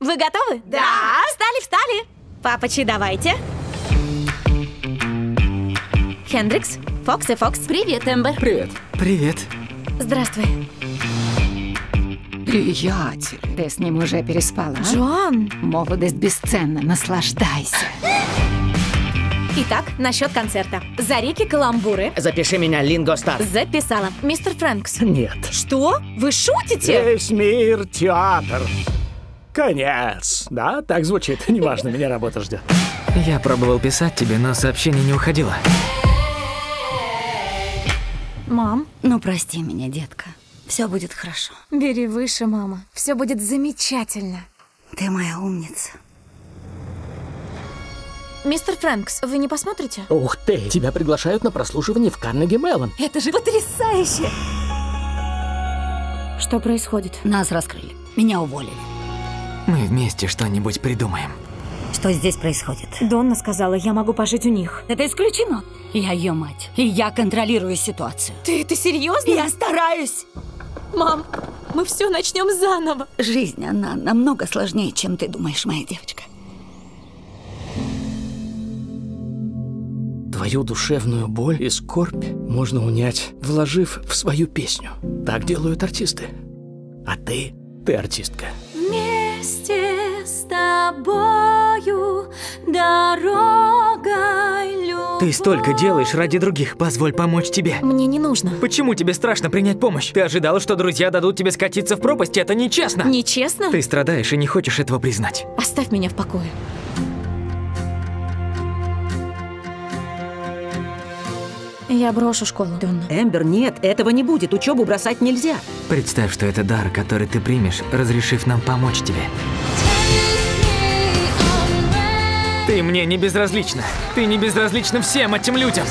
Вы готовы? Да. Встали, встали. Папочи, давайте. Хендрикс, Фокс и Фокс. Привет, Эмбер. Привет. Привет. Здравствуй. Приятель, ты с ним уже переспала? а? Джон. Молодость бесценна, наслаждайся. Итак, насчет концерта. За реки каламбуры. Запиши меня, Линго Стар. Записала. Мистер Фрэнкс. Нет. Что? Вы шутите? Весь мир театр. Конец. Да, так звучит. Неважно, меня работа ждет. Я пробовал писать тебе, но сообщение не уходило. Мам, Ну, прости меня, детка. Все будет хорошо. бери выше, мама. Все будет замечательно. Ты моя умница. Мистер Фрэнкс, вы не посмотрите? Ух ты, тебя приглашают на прослушивание в Карнеги Меллон. Это же потрясающе! Что происходит? Нас раскрыли. Меня уволили. Мы вместе что-нибудь придумаем. Что здесь происходит? Донна сказала, я могу пожить у них. Это исключено. Я ее мать. И я контролирую ситуацию. Ты это серьезно? Я стараюсь. Мам, мы все начнем заново. Жизнь, она намного сложнее, чем ты думаешь, моя девочка. Твою душевную боль и скорбь можно унять, вложив в свою песню. Так делают артисты. А ты, ты артистка. Вместе с тобою дорогой любовь. Ты столько делаешь ради других, позволь помочь тебе. Мне не нужно. Почему тебе страшно принять помощь? Ты ожидала, что друзья дадут тебе скатиться в пропасть? Это нечестно. Нечестно? Ты страдаешь и не хочешь этого признать. Оставь меня в покое. Я брошу школу, Донна. Эмбер, нет, этого не будет. Учебу бросать нельзя. Представь, что это дар, который ты примешь, разрешив нам помочь тебе. Ты мне не безразлична. Ты не безразлична всем этим людям.